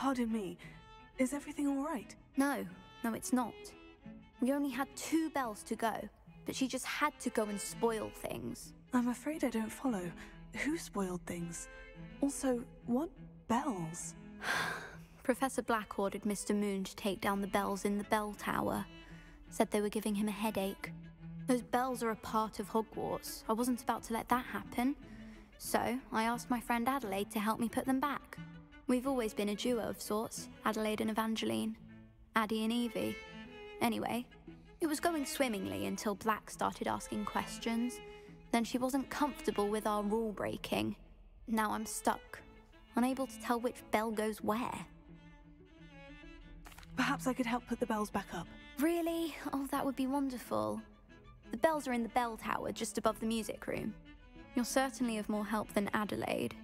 Pardon me. Is everything all right? No, no, it's not. We only had two bells to go, but she just had to go and spoil things. I'm afraid I don't follow. Who spoiled things? Also, what bells? Professor Black ordered Mr. Moon to take down the bells in the bell tower. Said they were giving him a headache. Those bells are a part of Hogwarts. I wasn't about to let that happen. So I asked my friend Adelaide to help me put them back. We've always been a duo of sorts, Adelaide and Evangeline. Addie and Evie. Anyway, it was going swimmingly until Black started asking questions. Then she wasn't comfortable with our rule breaking. Now I'm stuck, unable to tell which bell goes where. Perhaps I could help put the bells back up. Really? Oh, that would be wonderful. The bells are in the bell tower just above the music room. You're certainly of more help than Adelaide.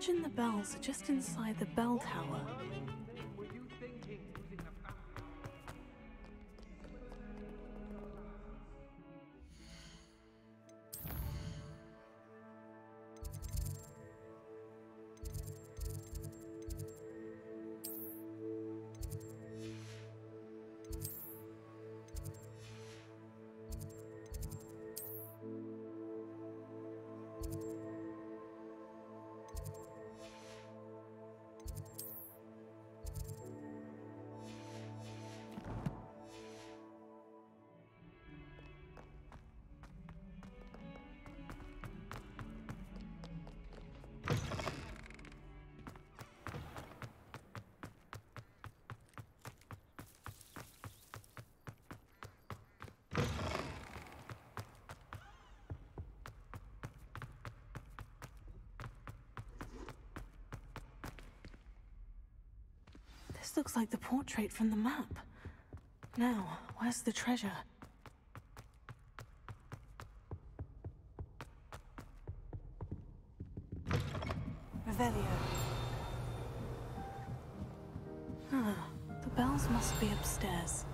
Imagine the bells are just inside the bell tower. This looks like the portrait from the map. Now, where's the treasure? Revelio. Ah, the bells must be upstairs.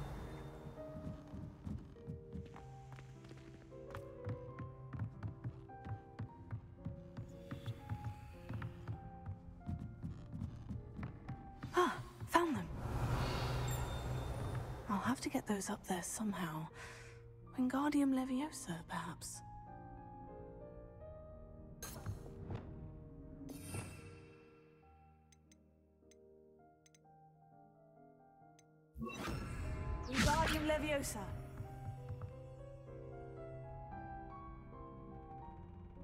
Ah, have to get those up there somehow. Wingardium Leviosa, perhaps. Wingardium Leviosa.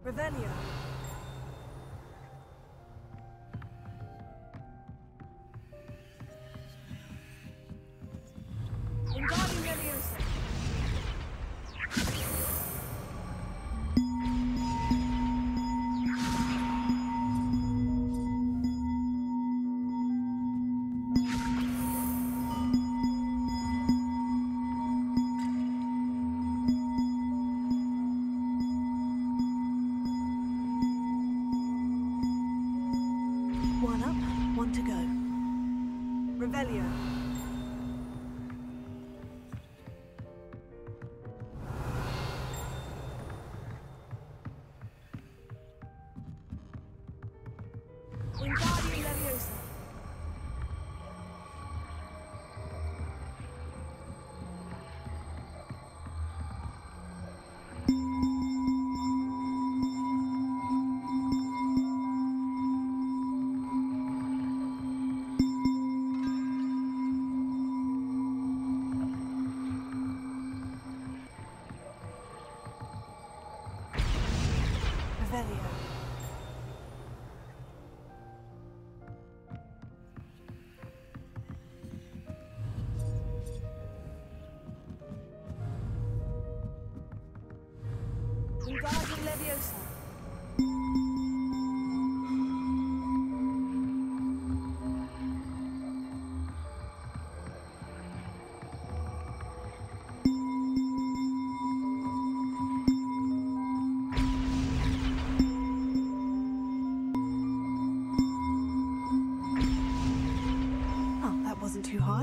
Revelio. To go. Revelio.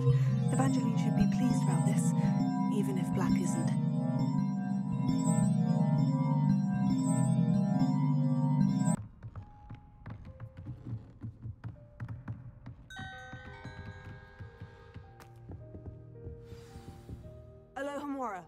card, Evangeline should be pleased about this, even if Black isn't. Alohomora.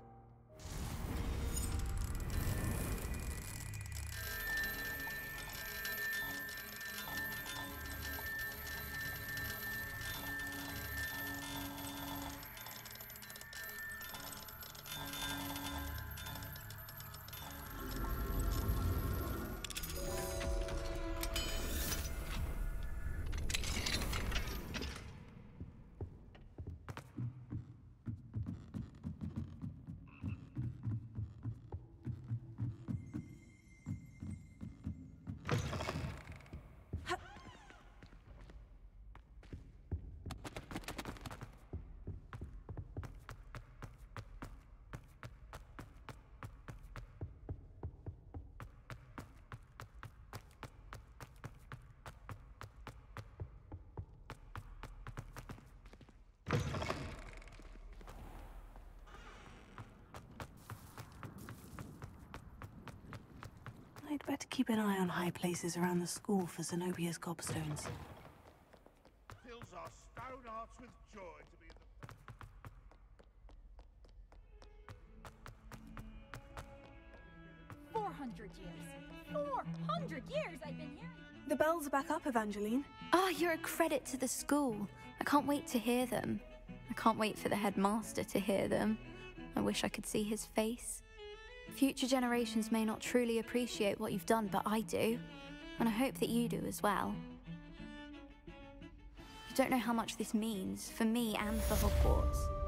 Better keep an eye on high places around the school for Zenobia's gobstones. fills our stone hearts with joy to be in the Four hundred years. Four hundred years I've been hearing. The bells are back up, Evangeline. Ah, you're a credit to the school. I can't wait to hear them. I can't wait for the headmaster to hear them. I wish I could see his face. Future generations may not truly appreciate what you've done, but I do. And I hope that you do as well. You don't know how much this means for me and for Hogwarts.